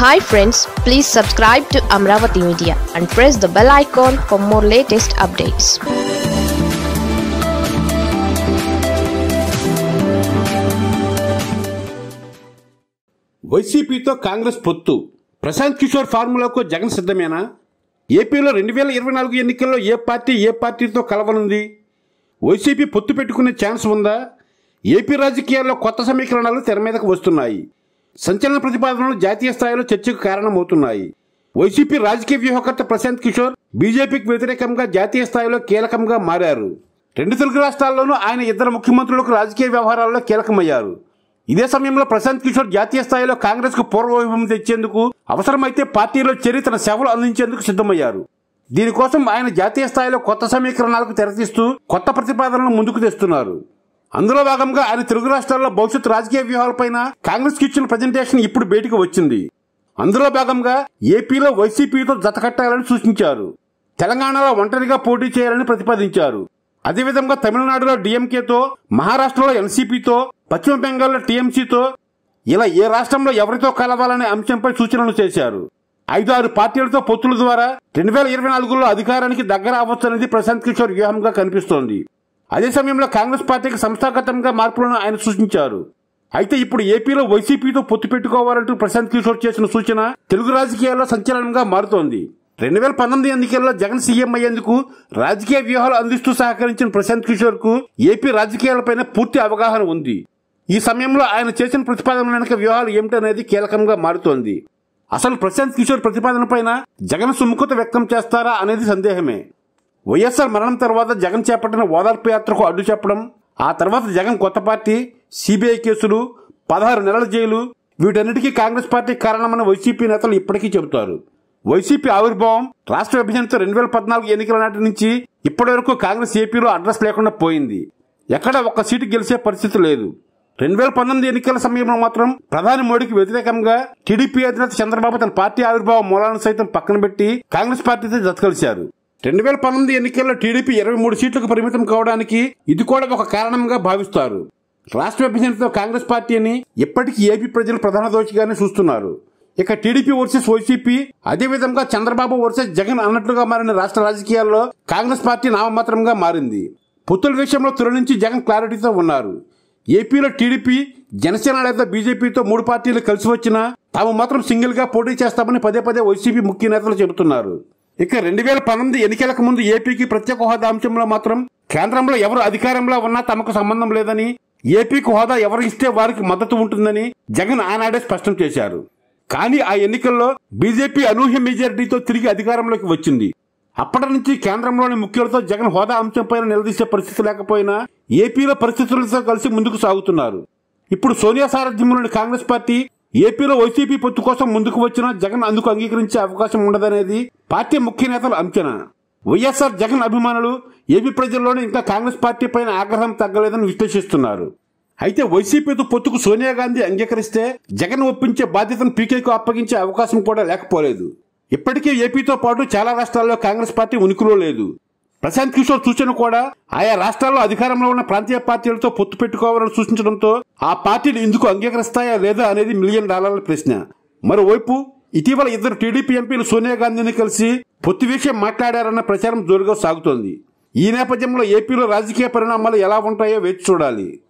Hi friends please subscribe to Amaravati media and press the bell icon for more latest updates వైసీపీతో Congress పొత్తు. ప్రశాంత్ కిషోర్ ఫార్ములాకు జగన్ సిద్ధమేనా? ఏపీలో రెండు వేల ఇరవై నాలుగు ఎన్నికల్లో ఏ పార్టీ ఏ పార్టీతో కలవనుంది? వైసీపీ పొత్తు పెట్టుకునే ఛాన్స్ ఉందా? ఏపీ రాజకీయాల్లో కొత్త సమీకరణాలు తెర మీదకు వస్తున్నాయి. సంచలన ప్రతిపాదనలు జాతీయ స్థాయిలో చర్చకు కారణమవుతున్నాయి. వైసీపీ రాజకీయ వ్యూహకర్త ప్రశాంత్ కిషోర్ బీజేపీకి వ్యతిరేకంగా జాతీయ స్థాయిలో కీలకంగా మారారు. రెండు తెలుగు రాష్ట్రాల్లోనూ ఆయన ఇద్దరు ముఖ్యమంత్రులకు రాజకీయ వ్యవహారాల్లో కీలకమయ్యారు. ఇదే సమయంలో ప్రశాంత్ కిషోర్ జాతీయ స్థాయిలో కాంగ్రెస్కు పూర్వవైభవం తెచ్చేందుకు అవసరమైతే పార్టీలో చేరి తన సేవలు అందించేందుకు సిద్ధమయ్యారు. దీనికోసం ఆయన జాతీయ స్థాయిలో కొత్త సమీకరణాలకు తెరతీస్తూ కొత్త ప్రతిపాదనలు ముందుకు తెస్తున్నారు. అందులో భాగంగా ఆయన తెలుగు రాష్ట్రాల్లో భవిష్యత్ రాజకీయ వ్యూహాలపైన కాంగ్రెస్కి ఇచ్చిన ప్రజెంటేషన్ ఇప్పుడు బయటకు వచ్చింది. అందులో భాగంగా ఏపీలో వైసీపీతో జతకట్టాలని సూచించారు. తెలంగాణలో ఒంటరిగా పోటీ చేయాలని ప్రతిపాదించారు. అదేవిధంగా తమిళనాడులో డిఎంకేతో మహారాష్ట్రలో ఎన్సీపీతో పశ్చిమ బెంగాల్లో టీఎంసీతో ఇలా ఏ రాష్ట్రంలో ఎవరితో కలవాలనే అంశంపై సూచనలు చేశారు. ఐదు ఆరు పార్టీలతో పొత్తుల ద్వారా రెండు వేల ఇరవై నాలుగులో అధికారానికి దగ్గర అవ్వచ్చనేది ప్రశాంత్ కిషోర్ వ్యూహంగా కనిపిస్తోంది. అదే సమయంలో కాంగ్రెస్ పార్టీకి సంస్థాగతంగా మార్పులను ఆయన సూచించారు. అయితే ఇప్పుడు ఏపీలో వైసీపీతో పొత్తు పెట్టుకోవాలంటూ ప్రశాంత్ కిషోర్ చేసిన సూచన తెలుగు రాజకీయాల్లో సంచలనంగా మారుతోంది. రెండు వేల పంతొమ్మిది ఎన్నికల్లో జగన్ సీఎం అయ్యేందుకు రాజకీయ వ్యూహాలు అందిస్తూ సహకరించిన ప్రశాంత్ కిషోర్కు ఏపీ రాజకీయాలపైన పూర్తి అవగాహన ఉంది. ఈ సమయంలో ఆయన చేసిన ప్రతిపాదన వెనుక వ్యూహాలు ఏమిటనేది కీలకంగా మారుతోంది. అసలు ప్రశాంత్ కిషోర్ ప్రతిపాదనపైన జగన్ సుముఖత వ్యక్తం చేస్తారా అనేది సందేహమే. వైఎస్ఆర్ మరణం తర్వాత జగన్ చేపట్టిన ఓదార్పు యాత్రకు అడ్డు చెప్పడం ఆ తర్వాత జగన్ కొత్త పార్టీ సిబిఐ కేసులు పదహారు నెలల జైలు వీటన్నిటికీ కాంగ్రెస్ పార్టీ కారణమని వైసీపీ నేతలు ఇప్పటికీ చెబుతారు. వైసీపీ ఆవిర్భావం రాష్ట్ర విభజనతో రెండు వేల పద్నాలుగు ఎన్నికల నాటి నుంచి ఇప్పటి వరకు కాంగ్రెస్ ఏపీలో అడ్రస్ లేకుండా పోయింది. ఎక్కడ ఒక్క సీటు గెలిచే పరిస్థితి లేదు. రెండు వేల పంతొమ్మిది ఎన్నికల సమయంలో మాత్రం ప్రధాని మోడీకి వ్యతిరేకంగా టీడీపీ అధినేత చంద్రబాబు తన పార్టీ ఆవిర్భావ మూలాలను సైతం పక్కన పెట్టి కాంగ్రెస్ పార్టీతో జతకలిశారు రెండు వేల పంతొమ్మిది ఎన్నికల్లో టీడీపీ ఇరవై మూడు సీట్లకు పరిమితం కావడానికి ఇది కూడా ఒక కారణంగా భావిస్తారు. రాష్ట్ర విభజనతో కాంగ్రెస్ పార్టీని ఇప్పటికీ ఏపీ ప్రజలు ప్రధాన దోషిగానే చూస్తున్నారు. ఇక టీడీపీ వర్సెస్ వైసీపీ అదేవిధంగా చంద్రబాబు వర్సెస్ జగన్ అన్నట్లుగా మారిన రాష్ట్ర రాజకీయాల్లో కాంగ్రెస్ పార్టీ నామమాత్రంగా మారింది. పొత్తుల విషయంలో తొలి నుంచి జగన్ క్లారిటీతో ఉన్నారు. ఏపీలో టీడీపీ జనసేన లేదా బీజేపీతో మూడు పార్టీలు కలిసి వచ్చినా తాము మాత్రం సింగిల్గా పోటీ చేస్తామని పదే పదే వైసీపీ ముఖ్య నేతలు చెబుతున్నారు. ఇక రెండు వేల పంతొమ్మిది ఎన్నికలకు ముందు ఏపీకి ప్రత్యేక హోదా అంశంలో మాత్రం కేంద్రంలో ఎవరు అధికారంలో ఉన్నా తమకు సంబంధం లేదని ఏపీకి హోదా ఎవరు ఇస్తే వారికి మద్దతు ఉంటుందని జగన్ ఆనాడే స్పష్టం చేశారు. కానీ ఆ ఎన్నికల్లో బీజేపీ అనూహ్య మెజారిటీతో తిరిగి అధికారంలోకి వచ్చింది. అప్పటి నుంచి కేంద్రంలోని ముఖ్యులతో జగన్ హోదా అంశంపై నిలదీసే పరిస్థితి లేకపోయినా ఏపీలో పరిస్థితులతో కలిసి ముందుకు సాగుతున్నారు. ఇప్పుడు సోనియా సారథ్యంలోని కాంగ్రెస్ పార్టీ ఏపీలో వైసీపీ పొత్తు కోసం ముందుకు వచ్చినా జగన్ అందుకు అంగీకరించే అవకాశం ఉండదనేది పార్టీ ముఖ్య నేతల అంచనా వైఎస్ఆర్ జగన్ అభిమానులు ఏపీ ప్రజల్లోనే ఇంకా కాంగ్రెస్ పార్టీ పైన ఆగ్రహం తగ్గలేదని విశ్లేషిస్తున్నారు. అయితే వైసీపీతో పొత్తుకు సోనియా గాంధీ అంగీకరిస్తే జగన్ ఒప్పించే బాధ్యతను పీకేకు అప్పగించే అవకాశం కూడా లేకపోలేదు. ఇప్పటికే ఏపీతో పాటు చాలా రాష్ట్రాల్లో కాంగ్రెస్ పార్టీ ఉనికిలో లేదు. ప్రశాంత్ కిషోర్ సూచన కూడా ఆయా రాష్ట్రాల్లో అధికారంలో ఉన్న ప్రాంతీయ పార్టీలతో పొత్తు పెట్టుకోవాలని సూచించడంతో ఆ పార్టీలు ఇందుకు అంగీకరిస్తాయా లేదా అనేది మిలియన్ డాలర్ల ప్రశ్న. మరోవైపు ఇటీవల ఇద్దరు టీడీపీ ఎంపీలు సోనియా గాంధీని కలిసి పొత్తు విషయం మాట్లాడారన్న ప్రచారం జోరుగా సాగుతోంది. ఈ నేపథ్యంలో ఏపీలో రాజకీయ పరిణామాలు ఎలా ఉంటాయో వేచి చూడాలి.